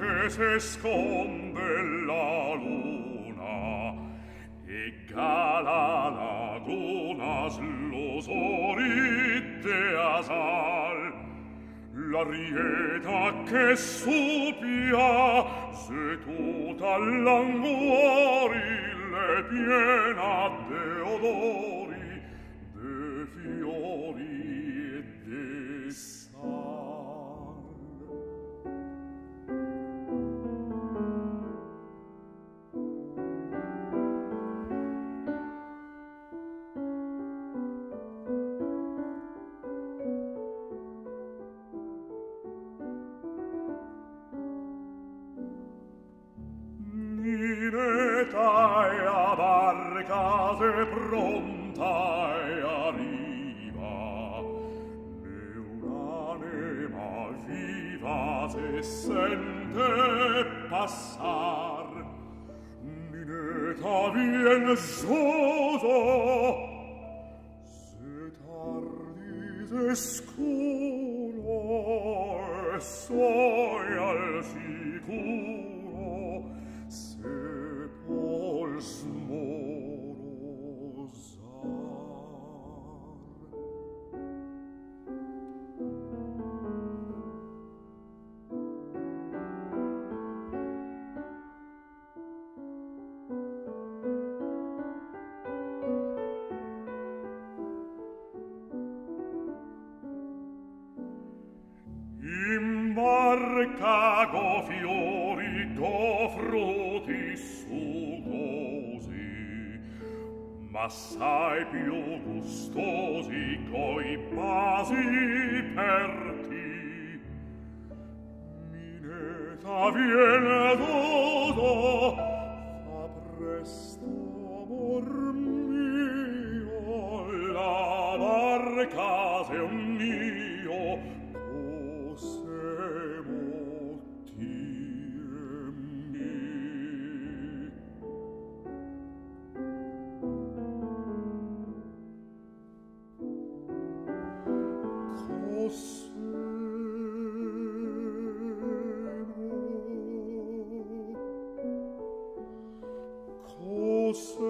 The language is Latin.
che se sconde la luna e gala laguna los asal. La rieta che supia se tutta l'anguori le piena de odori de fiori e de lieta barca se pronta e arriva. E un'anima viva se sente passar. Mineta vien soso se tardi se scuro e soi al sicuro. cago fiori do frutti sugosi ma sai più gustosi coi basi perti mineta viene dodo fa presto amor mio la barca se un close